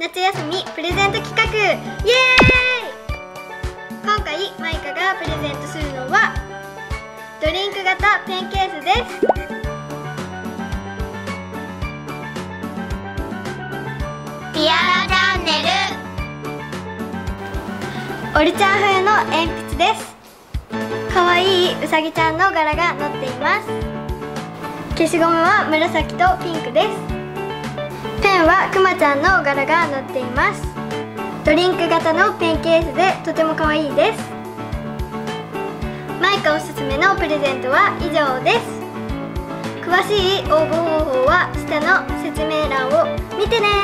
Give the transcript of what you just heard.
夏休みプレゼント企画。イエーイ。今回マイカがプレゼントするのはドリンク型ペンケースです。ティアラチャンネル。オルちゃん風の鉛筆です。かわいいうさぎちゃんの柄が載っています。消しゴムは紫とピンクです面はくまちゃんの柄が載っています。ドリンク型のペンケースでとても可愛いです。マイカおすすめのプレゼントは以上です。詳しい応募方法は下の説明欄を見てね。